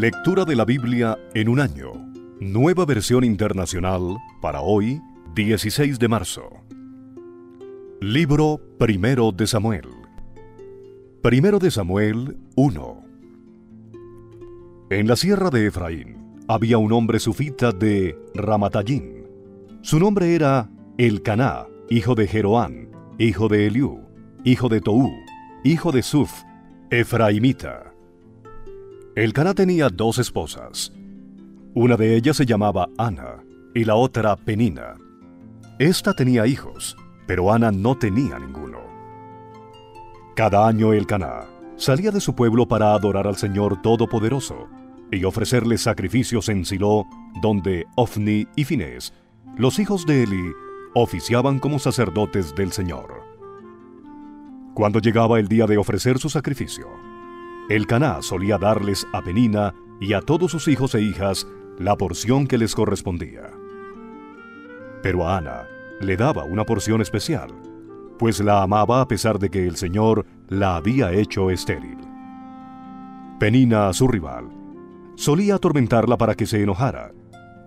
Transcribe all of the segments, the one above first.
Lectura de la Biblia en un año. Nueva versión internacional para hoy, 16 de marzo. Libro Primero de Samuel. Primero de Samuel 1. En la sierra de Efraín había un hombre sufita de Ramatallín. Su nombre era Elcaná, hijo de Jeroán, hijo de Eliú, hijo de Toú, hijo de Suf, Efraimita. Elcaná tenía dos esposas. Una de ellas se llamaba Ana y la otra Penina. Esta tenía hijos, pero Ana no tenía ninguno. Cada año Elcaná salía de su pueblo para adorar al Señor Todopoderoso y ofrecerle sacrificios en Silo, donde Ofni y Finés, los hijos de Eli, oficiaban como sacerdotes del Señor. Cuando llegaba el día de ofrecer su sacrificio, el Caná solía darles a Penina y a todos sus hijos e hijas la porción que les correspondía. Pero a Ana le daba una porción especial, pues la amaba a pesar de que el Señor la había hecho estéril. Penina, su rival, solía atormentarla para que se enojara,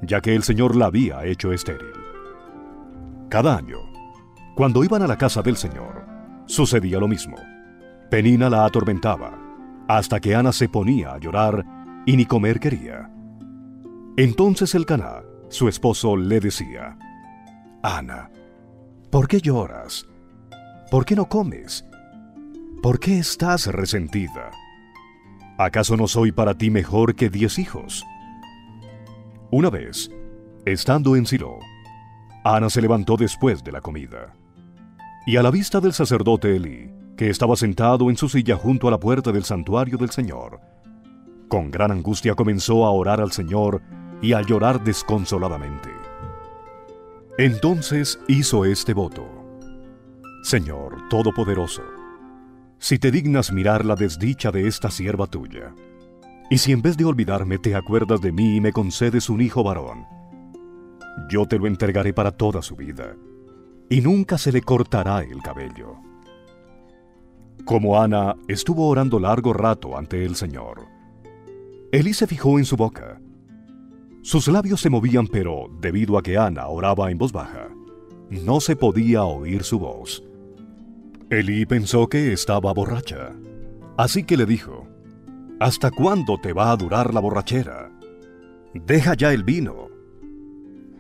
ya que el Señor la había hecho estéril. Cada año, cuando iban a la casa del Señor, sucedía lo mismo. Penina la atormentaba, hasta que Ana se ponía a llorar y ni comer quería. Entonces el Caná, su esposo, le decía, Ana, ¿por qué lloras? ¿Por qué no comes? ¿Por qué estás resentida? ¿Acaso no soy para ti mejor que diez hijos? Una vez, estando en Silo, Ana se levantó después de la comida. Y a la vista del sacerdote Elí, que estaba sentado en su silla junto a la puerta del santuario del Señor. Con gran angustia comenzó a orar al Señor y a llorar desconsoladamente. Entonces hizo este voto. Señor Todopoderoso, si te dignas mirar la desdicha de esta sierva tuya, y si en vez de olvidarme te acuerdas de mí y me concedes un hijo varón, yo te lo entregaré para toda su vida, y nunca se le cortará el cabello. Como Ana estuvo orando largo rato ante el Señor, Elí se fijó en su boca. Sus labios se movían, pero debido a que Ana oraba en voz baja, no se podía oír su voz. Elí pensó que estaba borracha, así que le dijo, ¿Hasta cuándo te va a durar la borrachera? Deja ya el vino.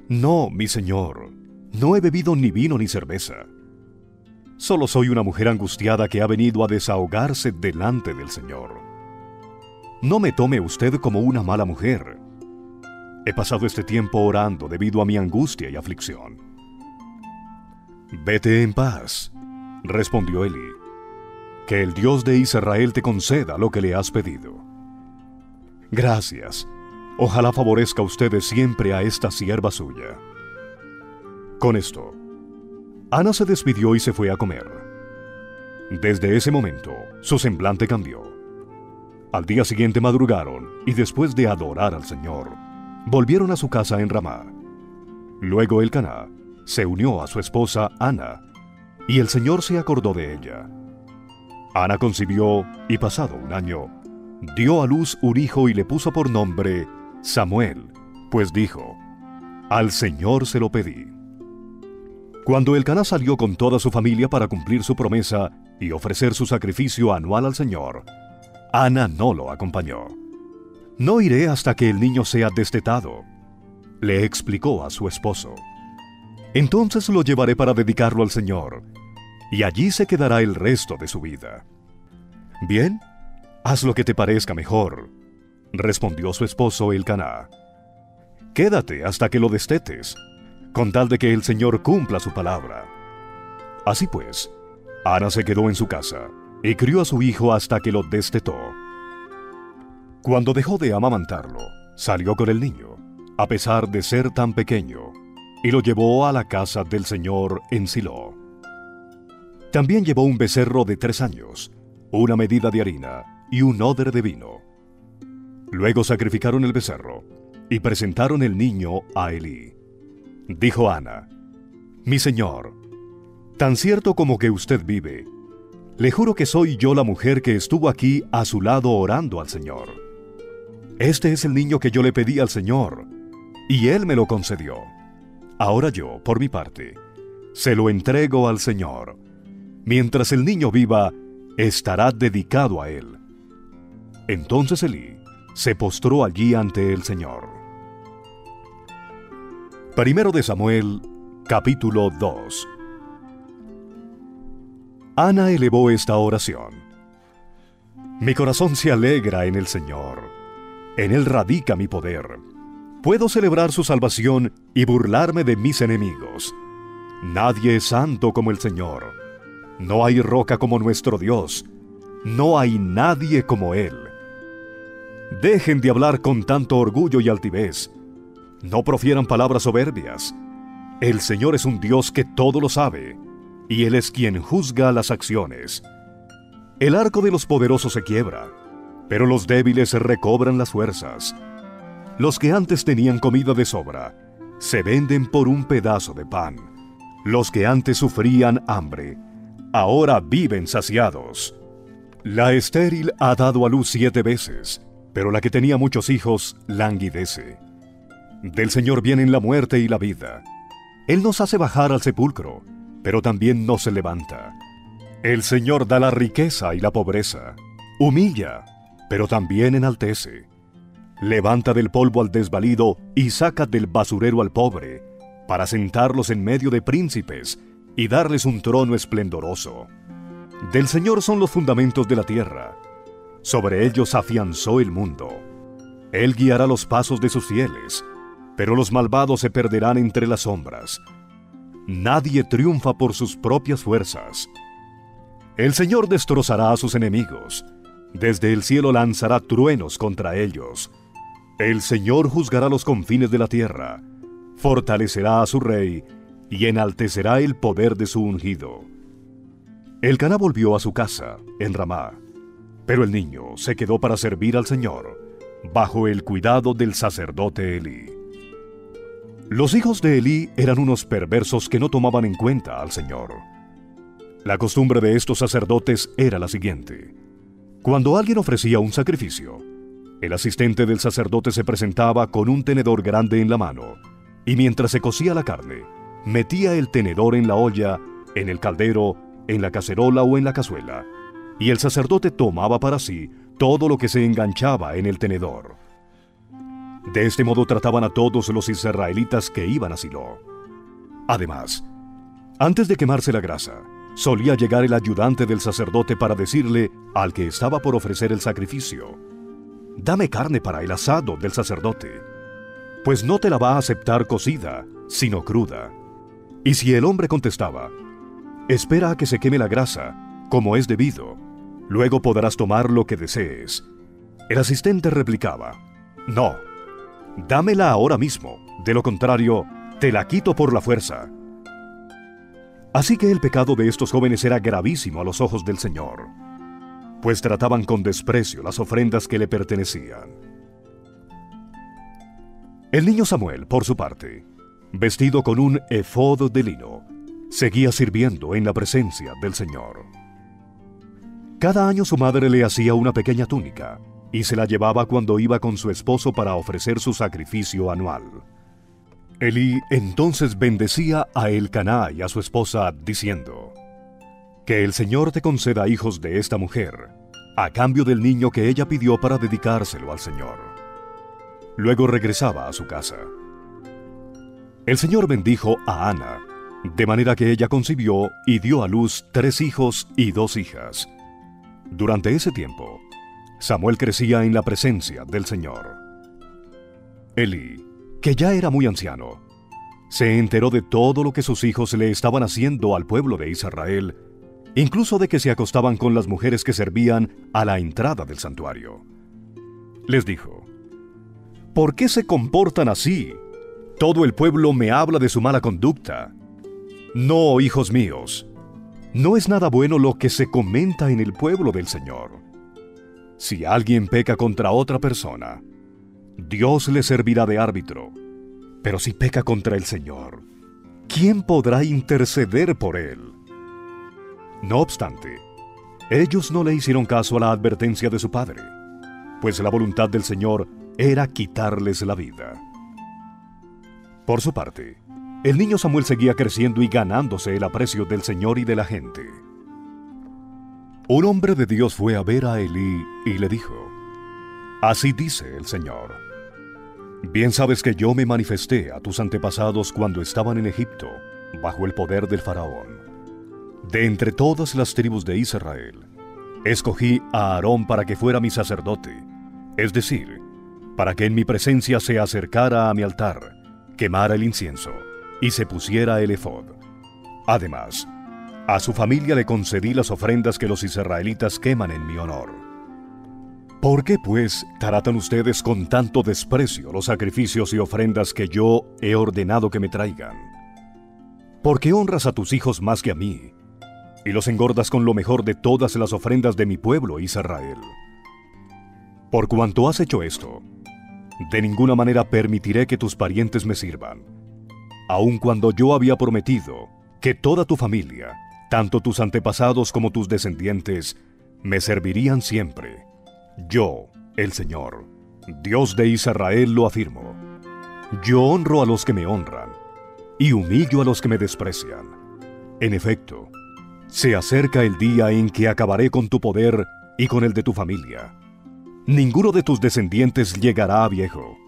No, mi señor, no he bebido ni vino ni cerveza Solo soy una mujer angustiada que ha venido a desahogarse delante del Señor. No me tome usted como una mala mujer. He pasado este tiempo orando debido a mi angustia y aflicción. Vete en paz, respondió Eli. Que el Dios de Israel te conceda lo que le has pedido. Gracias. Ojalá favorezca usted siempre a esta sierva suya. Con esto, Ana se despidió y se fue a comer. Desde ese momento, su semblante cambió. Al día siguiente madrugaron y después de adorar al Señor, volvieron a su casa en Ramá. Luego el Caná se unió a su esposa Ana, y el Señor se acordó de ella. Ana concibió y pasado un año, dio a luz un hijo y le puso por nombre Samuel, pues dijo, Al Señor se lo pedí. Cuando el Caná salió con toda su familia para cumplir su promesa y ofrecer su sacrificio anual al Señor, Ana no lo acompañó. No iré hasta que el niño sea destetado, le explicó a su esposo. Entonces lo llevaré para dedicarlo al Señor, y allí se quedará el resto de su vida. Bien, haz lo que te parezca mejor, respondió su esposo el Caná. Quédate hasta que lo destetes con tal de que el Señor cumpla su palabra. Así pues, Ana se quedó en su casa y crió a su hijo hasta que lo destetó. Cuando dejó de amamantarlo, salió con el niño, a pesar de ser tan pequeño, y lo llevó a la casa del Señor en Silo. También llevó un becerro de tres años, una medida de harina y un odre de vino. Luego sacrificaron el becerro y presentaron el niño a Elí. Dijo Ana, Mi señor, tan cierto como que usted vive, le juro que soy yo la mujer que estuvo aquí a su lado orando al Señor. Este es el niño que yo le pedí al Señor, y Él me lo concedió. Ahora yo, por mi parte, se lo entrego al Señor. Mientras el niño viva, estará dedicado a Él. Entonces Elí se postró allí ante el Señor. Primero de Samuel, capítulo 2 Ana elevó esta oración. Mi corazón se alegra en el Señor. En Él radica mi poder. Puedo celebrar su salvación y burlarme de mis enemigos. Nadie es santo como el Señor. No hay roca como nuestro Dios. No hay nadie como Él. Dejen de hablar con tanto orgullo y altivez. No profieran palabras soberbias. El Señor es un Dios que todo lo sabe y Él es quien juzga las acciones. El arco de los poderosos se quiebra, pero los débiles recobran las fuerzas. Los que antes tenían comida de sobra, se venden por un pedazo de pan. Los que antes sufrían hambre, ahora viven saciados. La estéril ha dado a luz siete veces, pero la que tenía muchos hijos languidece. Del Señor vienen la muerte y la vida. Él nos hace bajar al sepulcro pero también no se levanta. El Señor da la riqueza y la pobreza. Humilla, pero también enaltece. Levanta del polvo al desvalido y saca del basurero al pobre, para sentarlos en medio de príncipes y darles un trono esplendoroso. Del Señor son los fundamentos de la tierra. Sobre ellos afianzó el mundo. Él guiará los pasos de sus fieles, pero los malvados se perderán entre las sombras. Nadie triunfa por sus propias fuerzas. El Señor destrozará a sus enemigos. Desde el cielo lanzará truenos contra ellos. El Señor juzgará los confines de la tierra. Fortalecerá a su rey y enaltecerá el poder de su ungido. El Caná volvió a su casa, en Ramá, pero el niño se quedó para servir al Señor, bajo el cuidado del sacerdote Elí. Los hijos de Elí eran unos perversos que no tomaban en cuenta al Señor. La costumbre de estos sacerdotes era la siguiente. Cuando alguien ofrecía un sacrificio, el asistente del sacerdote se presentaba con un tenedor grande en la mano, y mientras se cocía la carne, metía el tenedor en la olla, en el caldero, en la cacerola o en la cazuela, y el sacerdote tomaba para sí todo lo que se enganchaba en el tenedor. De este modo trataban a todos los israelitas que iban a Silo. Además, antes de quemarse la grasa, solía llegar el ayudante del sacerdote para decirle al que estaba por ofrecer el sacrificio, Dame carne para el asado del sacerdote, pues no te la va a aceptar cocida, sino cruda. Y si el hombre contestaba, Espera a que se queme la grasa, como es debido, luego podrás tomar lo que desees. El asistente replicaba, No, dámela ahora mismo, de lo contrario, te la quito por la fuerza. Así que el pecado de estos jóvenes era gravísimo a los ojos del Señor, pues trataban con desprecio las ofrendas que le pertenecían. El niño Samuel, por su parte, vestido con un efod de lino, seguía sirviendo en la presencia del Señor. Cada año su madre le hacía una pequeña túnica, y se la llevaba cuando iba con su esposo para ofrecer su sacrificio anual. Elí entonces bendecía a Elcaná y a su esposa, diciendo: Que el Señor te conceda hijos de esta mujer, a cambio del niño que ella pidió para dedicárselo al Señor. Luego regresaba a su casa. El Señor bendijo a Ana, de manera que ella concibió y dio a luz tres hijos y dos hijas. Durante ese tiempo, Samuel crecía en la presencia del Señor. Eli, que ya era muy anciano, se enteró de todo lo que sus hijos le estaban haciendo al pueblo de Israel, incluso de que se acostaban con las mujeres que servían a la entrada del santuario. Les dijo, ¿por qué se comportan así? Todo el pueblo me habla de su mala conducta. No, hijos míos, no es nada bueno lo que se comenta en el pueblo del Señor. Si alguien peca contra otra persona, Dios le servirá de árbitro. Pero si peca contra el Señor, ¿quién podrá interceder por él? No obstante, ellos no le hicieron caso a la advertencia de su padre, pues la voluntad del Señor era quitarles la vida. Por su parte, el niño Samuel seguía creciendo y ganándose el aprecio del Señor y de la gente. Un hombre de Dios fue a ver a Elí y le dijo, Así dice el Señor. Bien sabes que yo me manifesté a tus antepasados cuando estaban en Egipto, bajo el poder del faraón. De entre todas las tribus de Israel, escogí a Aarón para que fuera mi sacerdote, es decir, para que en mi presencia se acercara a mi altar, quemara el incienso y se pusiera el efod. Además, a su familia le concedí las ofrendas que los israelitas queman en mi honor. ¿Por qué, pues, tratan ustedes con tanto desprecio los sacrificios y ofrendas que yo he ordenado que me traigan? ¿Por qué honras a tus hijos más que a mí? Y los engordas con lo mejor de todas las ofrendas de mi pueblo Israel. Por cuanto has hecho esto, de ninguna manera permitiré que tus parientes me sirvan, aun cuando yo había prometido que toda tu familia, tanto tus antepasados como tus descendientes, me servirían siempre. Yo, el Señor, Dios de Israel, lo afirmo. Yo honro a los que me honran y humillo a los que me desprecian. En efecto, se acerca el día en que acabaré con tu poder y con el de tu familia. Ninguno de tus descendientes llegará a viejo.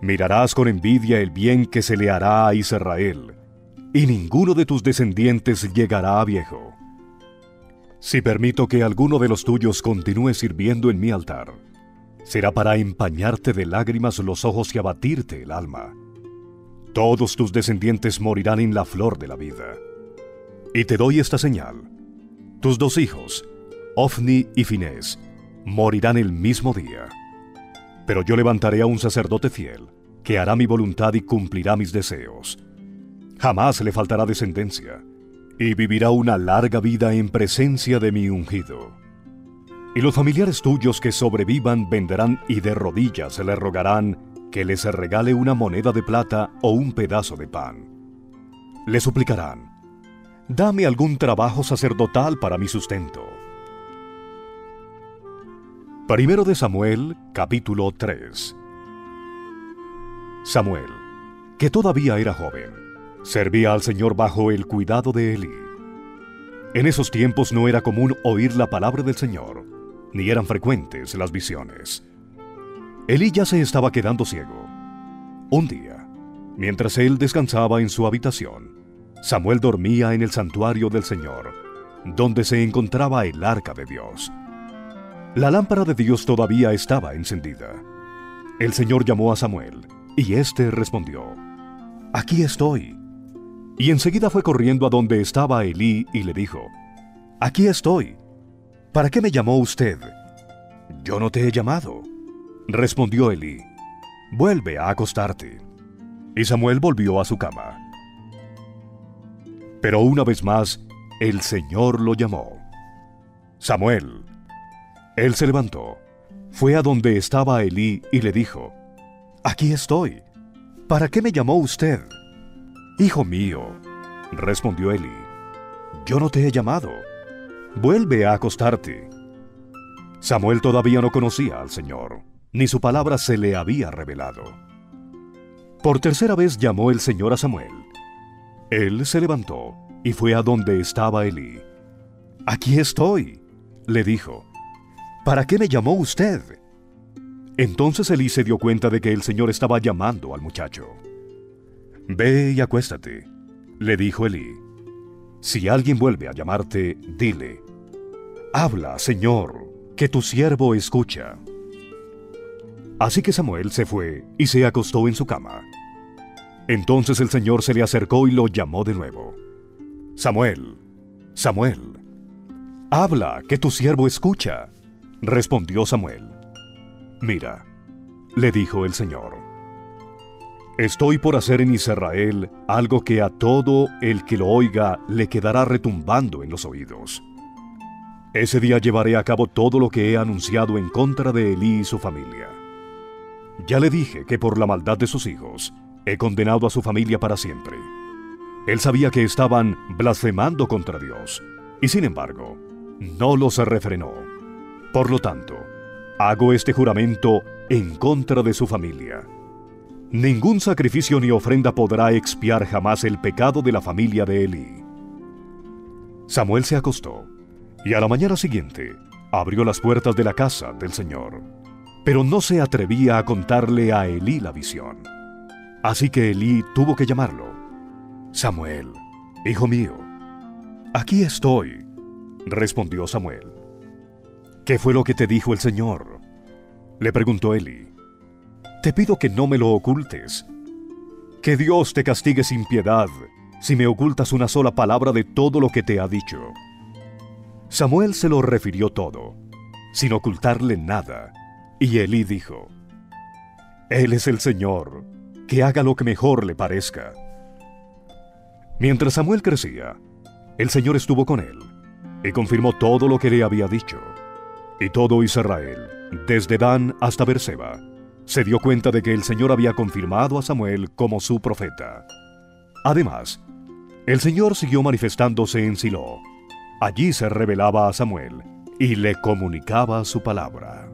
Mirarás con envidia el bien que se le hará a Israel y ninguno de tus descendientes llegará a viejo. Si permito que alguno de los tuyos continúe sirviendo en mi altar, será para empañarte de lágrimas los ojos y abatirte el alma. Todos tus descendientes morirán en la flor de la vida. Y te doy esta señal. Tus dos hijos, Ofni y Finés, morirán el mismo día. Pero yo levantaré a un sacerdote fiel, que hará mi voluntad y cumplirá mis deseos jamás le faltará descendencia, y vivirá una larga vida en presencia de mi ungido. Y los familiares tuyos que sobrevivan vendrán y de rodillas se le rogarán que les regale una moneda de plata o un pedazo de pan. Le suplicarán, dame algún trabajo sacerdotal para mi sustento. Primero de Samuel, capítulo 3. Samuel, que todavía era joven, servía al Señor bajo el cuidado de Elí. En esos tiempos no era común oír la palabra del Señor, ni eran frecuentes las visiones. Elí ya se estaba quedando ciego. Un día, mientras él descansaba en su habitación, Samuel dormía en el santuario del Señor, donde se encontraba el arca de Dios. La lámpara de Dios todavía estaba encendida. El Señor llamó a Samuel, y éste respondió, Aquí estoy. Y enseguida fue corriendo a donde estaba Elí y le dijo, Aquí estoy. ¿Para qué me llamó usted? Yo no te he llamado. Respondió Elí, Vuelve a acostarte. Y Samuel volvió a su cama. Pero una vez más, el Señor lo llamó. Samuel. Él se levantó, fue a donde estaba Elí y le dijo, Aquí estoy. ¿Para qué me llamó usted? Hijo mío, respondió Eli, yo no te he llamado. Vuelve a acostarte. Samuel todavía no conocía al Señor, ni su palabra se le había revelado. Por tercera vez llamó el Señor a Samuel. Él se levantó y fue a donde estaba Elí. Aquí estoy, le dijo. ¿Para qué me llamó usted? Entonces Elí se dio cuenta de que el Señor estaba llamando al muchacho. Ve y acuéstate, le dijo Elí. Si alguien vuelve a llamarte, dile, Habla, Señor, que tu siervo escucha. Así que Samuel se fue y se acostó en su cama. Entonces el Señor se le acercó y lo llamó de nuevo. Samuel, Samuel, habla, que tu siervo escucha. Respondió Samuel. Mira, le dijo el Señor Estoy por hacer en Israel algo que a todo el que lo oiga le quedará retumbando en los oídos. Ese día llevaré a cabo todo lo que he anunciado en contra de Elí y su familia. Ya le dije que por la maldad de sus hijos he condenado a su familia para siempre. Él sabía que estaban blasfemando contra Dios, y sin embargo, no los refrenó. Por lo tanto, hago este juramento en contra de su familia. Ningún sacrificio ni ofrenda podrá expiar jamás el pecado de la familia de Elí. Samuel se acostó y a la mañana siguiente abrió las puertas de la casa del Señor, pero no se atrevía a contarle a Elí la visión. Así que Elí tuvo que llamarlo. Samuel, hijo mío, aquí estoy, respondió Samuel. ¿Qué fue lo que te dijo el Señor? Le preguntó Elí. Te pido que no me lo ocultes. Que Dios te castigue sin piedad si me ocultas una sola palabra de todo lo que te ha dicho. Samuel se lo refirió todo, sin ocultarle nada, y Elí dijo, Él es el Señor, que haga lo que mejor le parezca. Mientras Samuel crecía, el Señor estuvo con él y confirmó todo lo que le había dicho. Y todo Israel, desde Dan hasta Berseba, se dio cuenta de que el Señor había confirmado a Samuel como su profeta. Además, el Señor siguió manifestándose en Silo. Allí se revelaba a Samuel y le comunicaba su palabra.